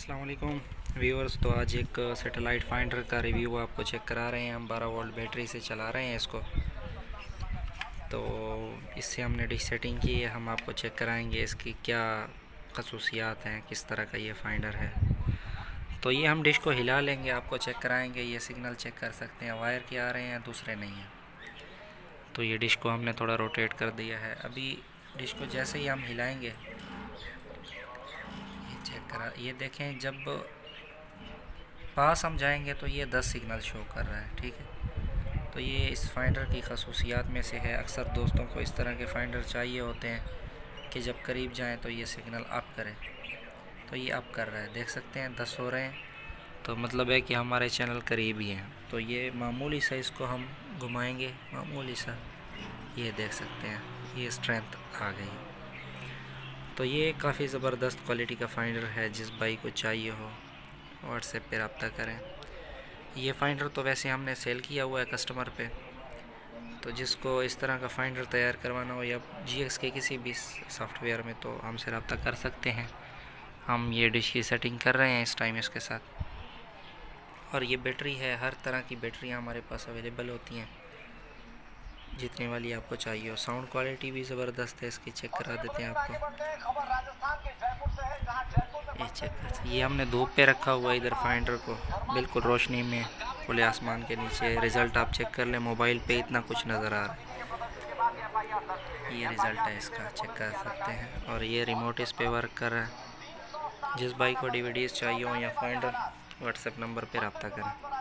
Aslam viewers तो आज एक सेटेलाइट फाइंडर का रिव्यू आपको चेक करा रहे हैं। हम 12 वोल्ट बैटरी से चला रहे हैं इसको। तो इससे हमने डिश सेटिंग की है। हम आपको चेक कराएँगे इसकी क्या खसूसियात हैं, किस तरह का ये फाइंडर है। तो ये हम डिश को हिला लेंगे, आपको चेक कराएँगे। ये सिग्नल चेक कर सकते हैं, वायर के आ रहे हैं, दूसरे नहीं हैं। तो ये डिश को हमने थोड़ा रोटेट कर दिया है। अभी डिश को जैसे ही हम हिलाएँगे करा। ये देखें, जब पास हम जाएँगे तो ये 10 सिग्नल शो कर रहा है, ठीक है? तो ये इस फाइंडर की खसूसियात में से है। अक्सर दोस्तों को इस तरह के फाइंडर चाहिए होते हैं कि जब करीब जाएँ तो ये सिग्नल अप करें। तो ये अप कर रहा है। देख सकते हैं, दस हो रहे हैं। तो मतलब है कि हमारे चैनल करीब ही हैं। तो ये मामूली सा इसको हम घुमाएँगे। मामूली सा ये देख सकते हैं, ये स्ट्रेंथ आ गई। तो ये काफ़ी ज़बरदस्त क्वालिटी का फ़ाइंडर है, जिस भाई को चाहिए हो व्हाट्सएप पे रबता करें। ये फ़ाइंडर तो वैसे हमने सेल किया हुआ है कस्टमर पे तो जिसको इस तरह का फ़ाइंडर तैयार करवाना हो या जी के किसी भी सॉफ्टवेयर में तो हमसे रबता कर सकते हैं। हम ये डिश की सेटिंग कर रहे हैं इस टाइम इसके साथ। और ये बैटरी है, हर तरह की बैटरियाँ हमारे पास अवेलेबल होती हैं। जितने वाली आपको चाहिए हो। साउंड क्वालिटी भी ज़बरदस्त है, इसकी चेक करा देते हैं आपको। ये चेक कर ये हमने धूप पे रखा हुआ है इधर फाइंडर को। बिल्कुल रोशनी में, खुले आसमान के नीचे। रिज़ल्ट आप चेक कर लें मोबाइल पे इतना कुछ नज़र आ रहा है। ये रिज़ल्ट है इसका चेक कर सकते हैं। और ये रिमोट इस पर वर्क कर रहा है। जिस बाइक को डीवीडीज चाहिए हो या फाइंडर व्हाट्सएप नंबर पर रबता करें।